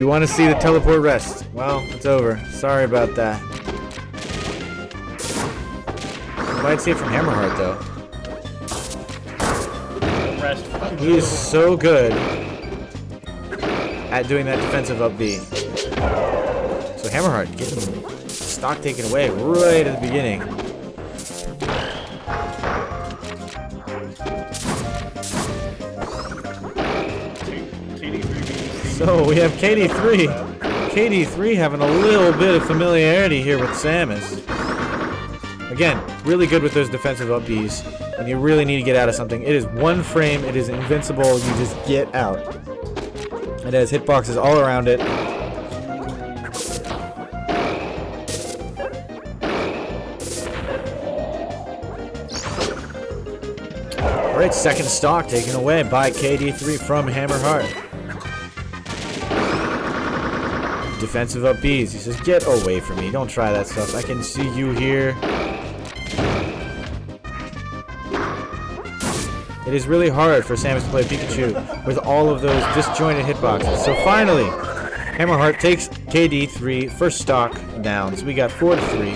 You want to see the teleport rest? Well, it's over. Sorry about that. You might see it from Hammerheart, though. Rest. He is so good at doing that defensive up B. So Hammerheart getting stock taken away right at the beginning. So we have KD3. KD3 having a little bit of familiarity here with Samus. Again, really good with those defensive up Bs. When you really need to get out of something, it is one frame, it is invincible, you just get out. It has hitboxes all around it. Alright, second stock taken away by KD3 from Hammerheart. Defensive up. He says, get away from me. Don't try that stuff. I can see you here. It is really hard for Samus to play Pikachu with all of those disjointed hitboxes. So finally, Hammerheart takes KD3, first stock down. So we got 4 to 3.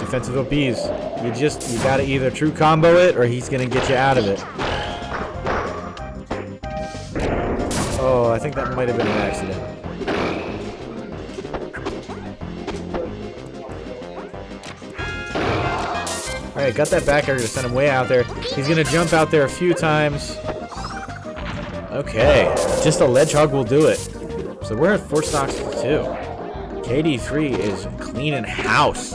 Defensive up Bs. You just, you gotta either true combo it or he's gonna get you out of it. I think that might have been an accident. Alright, got that back air to send him way out there. He's gonna jump out there a few times. Okay, just a ledge-hug will do it. So we're at four stocks to two. KD3 is cleaning house.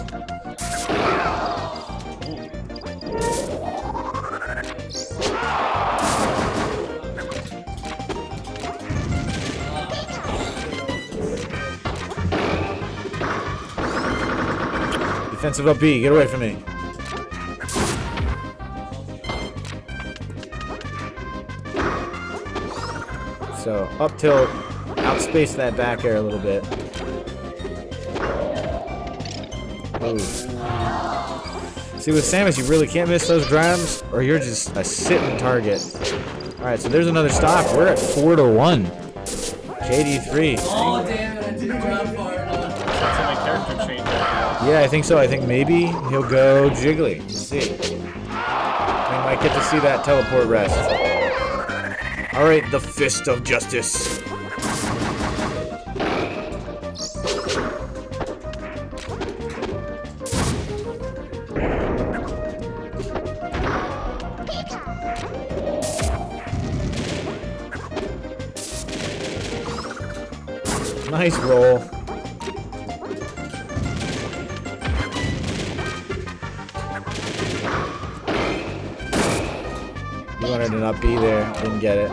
Defensive up B, get away from me. So up tilt, outspace that back air a little bit. Ooh. See with Samus, you really can't miss those grabs, or you're just a sitting target. All right, so there's another stop. We're at four to one. KD3. Oh damn it! I didn't drop far enough. Yeah, I think so. I think maybe he'll go Jiggly. See. We might get to see that teleport rest. Alright, the Fist of Justice. Nice roll. Wanted to not be there, didn't get it.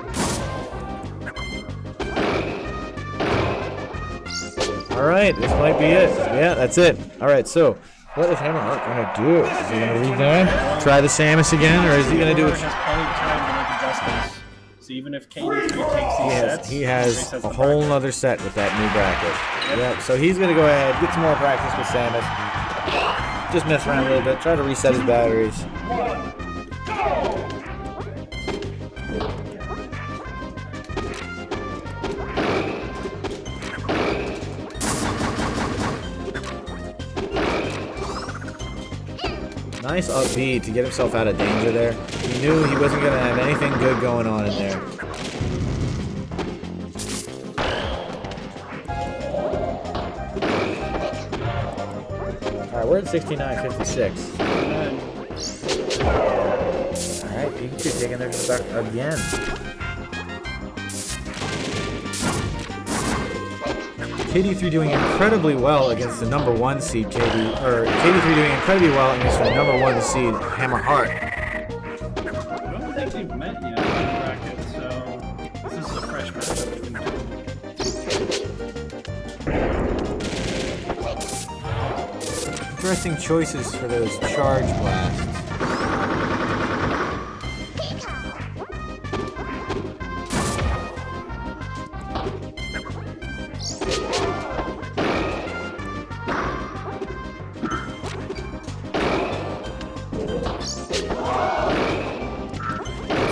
Alright, this might be it. Yeah, that's it. Alright, so what is Hammerheart gonna do? Is he gonna leave there? Try the Samus again, or is he gonna do it? has plenty of time to make adjustments. So even if KD3 takes these He has, sets, he has a whole bracket. nother set with that new bracket. Yep, so he's gonna go ahead, get some more practice with Samus. Just mess around a little bit, try to reset his batteries. Nice up B to get himself out of danger there. He knew he wasn't gonna have anything good going on in there. Alright, we're at 69.56. Alright, Pikachu taking their stuck again. KD3 doing incredibly well against the number one seed KD, or KD3 doing incredibly well against the number one seed Hammerheart. I don't think they've met yet in bracket, so this is a fresh matchup. Interesting choices for those charge blasts.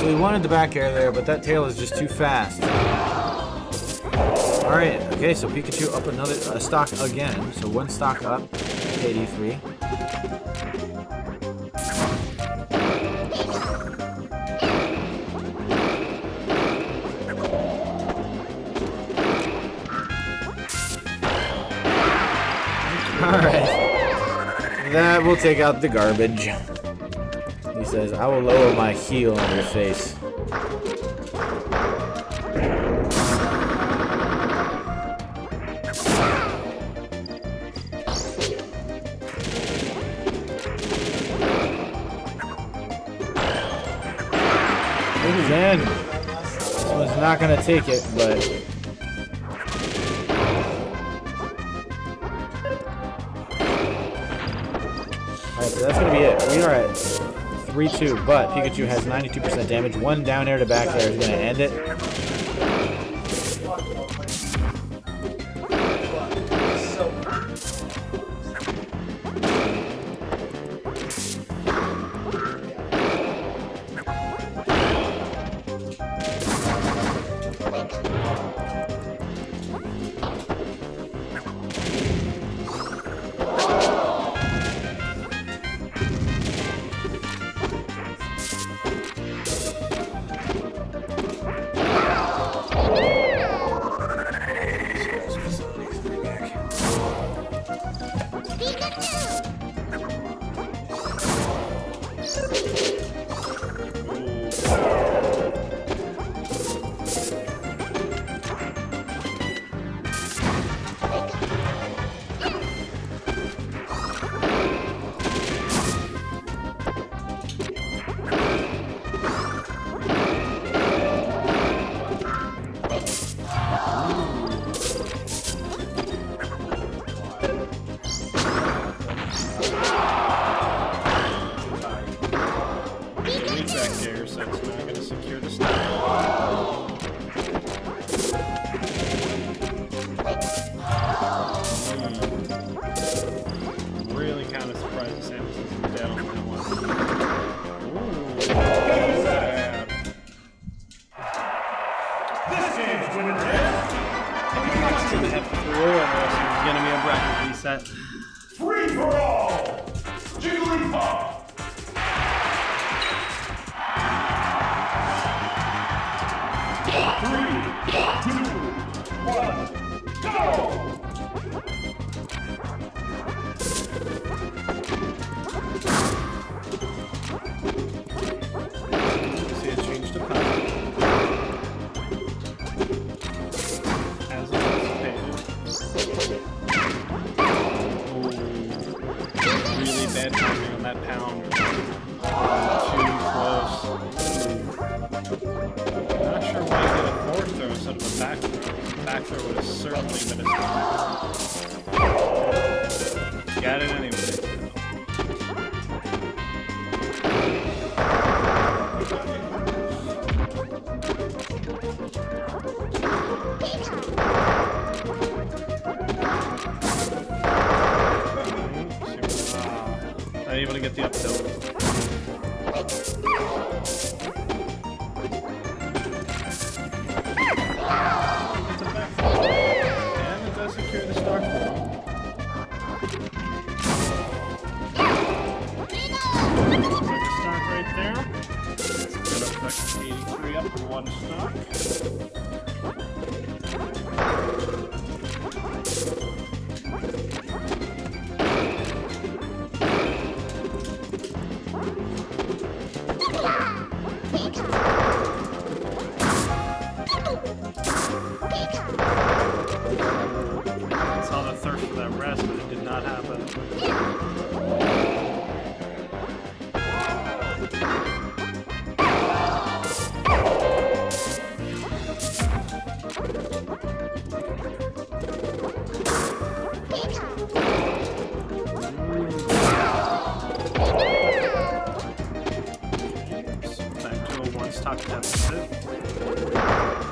So he wanted the back air there, but that tail is just too fast. Alright, okay, so Pikachu up another uh, stock again. So one stock up, KD3. Alright. That will take out the garbage. Says, I will lower my heel on your face. This is in. This one's not gonna take it, but that's gonna be it. We are at 3-2, but Pikachu has 92% damage. One down air to back air is gonna end it. Let's talk to them.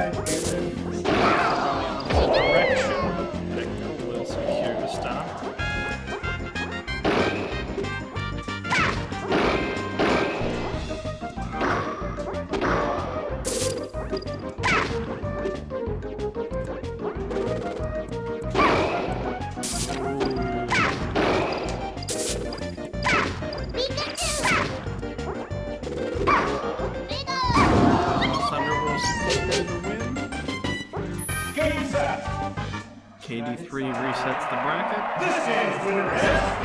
Okay. 83 resets the bracket. This game's winner is